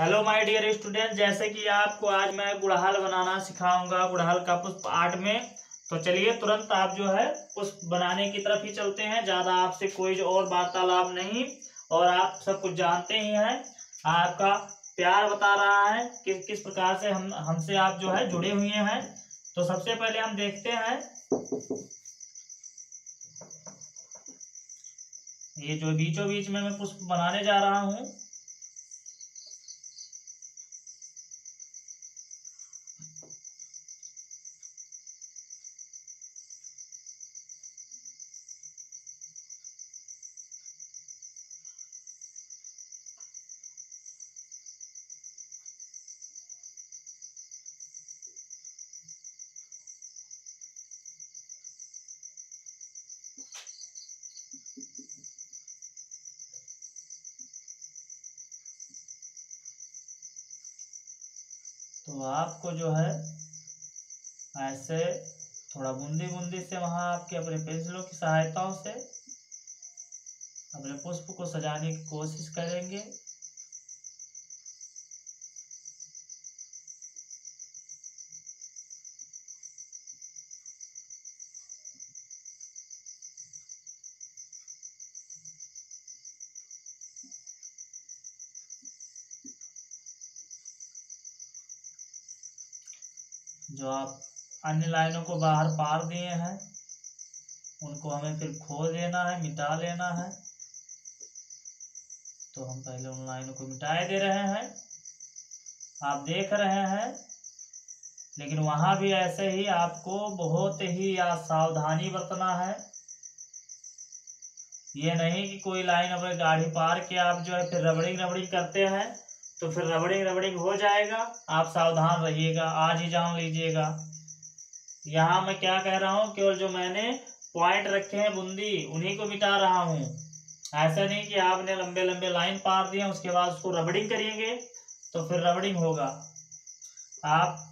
Hello my dear student जैसे कि आपको आज मैं गुड़हल बनाना सिखाऊँगा, गुड़हल का पुष्प आर्ट में। तो चलिए, तुरंत आप जो है पुष्प बनाने की तरफ़ ही चलते हैं। ज़्यादा आपसे कोई जो और वार्तालाप नहीं, और आप सब कुछ जानते ही हैं। आपका प्यार बता रहा है कि किस प्रकार से हम, हमसे आप जो है जुड़े हुए हैं। तो सबसे पहले हम देखते हैं। ये जो बीचों बीच में मैं पुष्प बनाने जा रहा हूँ। तो आपको जो है, ऐसे थोड़ा बूंदी बूंदी से वहाँ आपके अपने पेंसिलों की सहायताओं से अपने पुष्प को सजाने की कोशिश करेंगे। जो आप अन्य लाइनों को बाहर पार दिए हैं, उनको हमें फिर खोल देना है, मिटा लेना है। तो हम पहले उन लाइनों को मिटाए दे रहे हैं। आप देख रहे हैं, लेकिन वहाँ भी ऐसे ही आपको बहुत ही या सावधानी बरतना है। ये नहीं कि कोई लाइन अपने गाड़ी पार के आप जो है फिर रबड़िंग रबड़िंग करते हैं। तो फिर रबड़िंग रबड़िंग हो जाएगा। आप सावधान रहिएगा, आज ही जान लीजिएगा। यहाँ मैं क्या कह रहा हूँ केवल जो मैंने पॉइंट रखे हैं बूंदी, उन्हीं को मिटा रहा हूँ। ऐसा नहीं कि आपने लंबे लंबे लाइन पार दिए, उसके बाद उसको रबड़िंग करिएँगे तो फिर रबड़िंग होगा। आप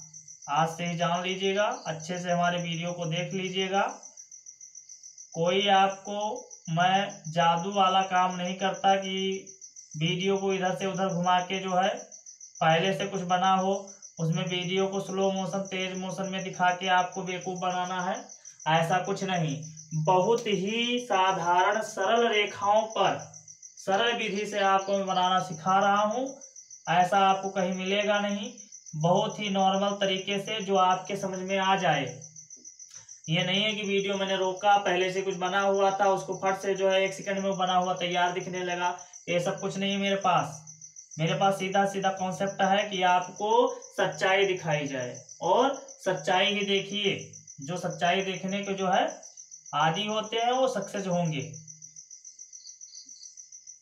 आज से ही जान लीजिएगा, अच्छे से हमारे वीडियो को देख लीजिएगा। कोई आपको मैं जादू वाला काम नहीं करता कि वीडियो को इधर से उधर घुमा के जो है, पहले से कुछ बना हो, उसमें वीडियो को स्लो मोशन तेज मोशन में दिखा के आपको बेवकूफ़ बनाना है, ऐसा कुछ नहीं। बहुत ही साधारण, सरल रेखाओं पर, सरल विधि से आपको मैं बनाना सिखा रहा हूँ, ऐसा आपको कहीं मिलेगा नहीं। बहुत ही नॉर्मल तरीके से जो आपके समझ में आ जाए। ये नहीं है कि वीडियो मैंने रोका, पहले से कुछ बना हुआ था, उसको फट से जो है एक सेकंड में बना हुआ, तैयार दिखने लगा। ये सब कुछ नहीं है मेरे पास। मेरे पास सीधा सीधा कॉन्सेप्ट है कि आपको सच्चाई दिखाई जाए। और सच्चाई ही देखिए, जो सच्चाई देखने के जो है, आदि होते हैं, वो सक्सेस होंगे।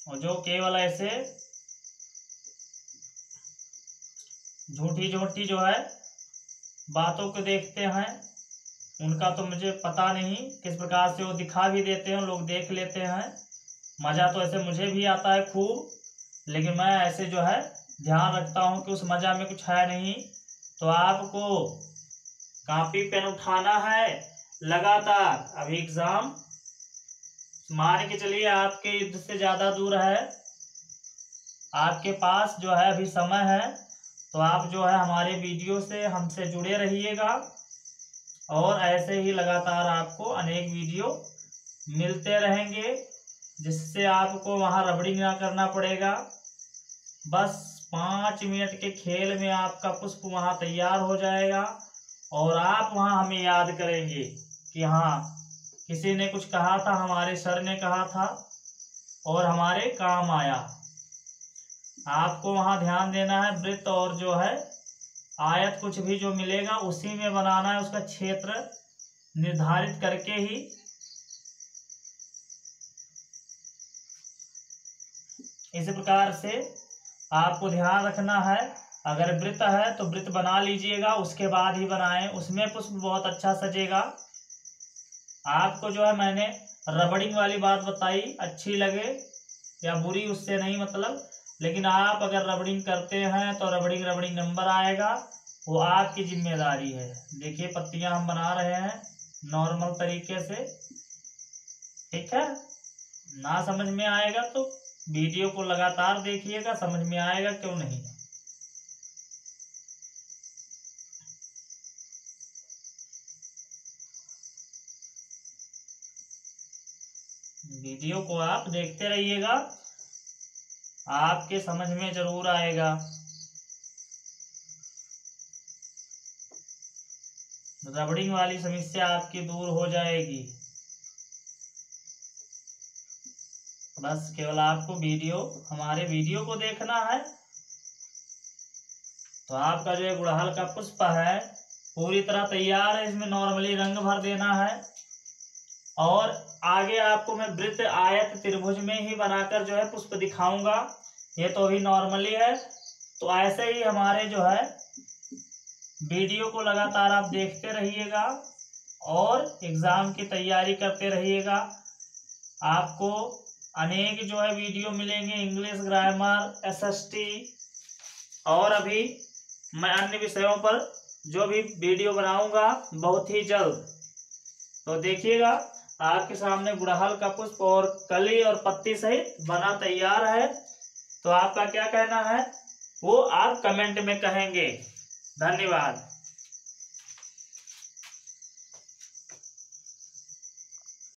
और जो केवल ऐसे झूठी झूठी जो है, बातों को देखते हैं, उनका तो मुझे पता नहीं, किस प्रकार से वो दिखा भी देते हैं, लोग देख लेते हैं। मज़ा तो ऐसे मुझे भी आता है खूब, लेकिन मैं ऐसे जो है ध्यान रखता हूँ कि उस मज़ा में कुछ है नहीं। तो आपको कापी पेन उठाना है, लगातार। अभी एग्ज़ाम मान के चलिए, आपके युद्ध से ज़्यादा दूर है। आपके पास जो है अभी समय है तो आप जो है हमारे वीडियो से हमसे जुड़े रहिएगा। और ऐसे ही लगातार आपको अनेक वीडियो मिलते रहेंगे। जिससे आपको वहाँ रबड़िंग ना करना पड़ेगा। बस पाँच मिनट के खेल में आपका पुष्प वहाँ तैयार हो जाएगा और आप वहाँ हमें याद करेंगे कि हाँ किसी ने कुछ कहा था, हमारे सर ने कहा था और हमारे काम आया। आपको वहाँ ध्यान देना है, वृत्त और जो है, आयत कुछ भी जो मिलेगा उसी में बनाना है, उसका क्षेत्र निर्धारित करके ही इस प्रकार से आपको ध्यान रखना है। अगर वृत्त है तो वृत्त बना लीजिएगा, उसके बाद ही बनाएँ। उसमें पुष्प बहुत अच्छा सजेगा। आपको जो है, मैंने रबड़िंग वाली बात बताई, अच्छी लगे या बुरी, उससे नहीं मतलब। लेकिन आप अगर रबड़िंग करते हैं तो रबड़िंग रबड़िंग नंबर आएगा। वो आपकी ज़िम्मेदारी है। देखिए, पत्तियाँ हम बना रहे हैं नॉर्मल तरीके से। ठीक है? ना समझ में आएगा तो वीडियो को लगातार देखिएगा, समझ में आएगा क्यों नहीं? वीडियो को आप देखते रहिएगा, आपके समझ में ज़रूर आएगा। रबड़िंग वाली समस्या आपकी दूर हो जाएगी। बस केवल आपको वीडियो, हमारे वीडियो को देखना है। तो आपका जो है गुड़हल का पुष्प है, पूरी तरह तैयार है, इसमें नॉर्मली रंग भर देना है। और आगे आपको मैं वृत्त, आयत, त्रिभुज में ही बनाकर जो है पुष्प दिखाऊँगा। ये तो अभी नॉर्मली है। तो ऐसे ही हमारे जो है, वीडियो को लगातार आप देखते रहिएगा और एग्ज़ाम की तैयारी करते रहिएगा। आपको अनेक जो है वीडियो मिलेंगे इंग्लिश ग्रामर एसएसटी और अभी मैं अन्य विषयों पर जो भी वीडियो बनाऊँगा, बहुत ही जल्द। तो देखिएगा, आपके सामने गुड़हल का पुष्प और कली और पत्ती सहित बना तैयार है। तो आपका क्या कहना है? वो आप कमेंट में कहेंगे। धन्यवाद।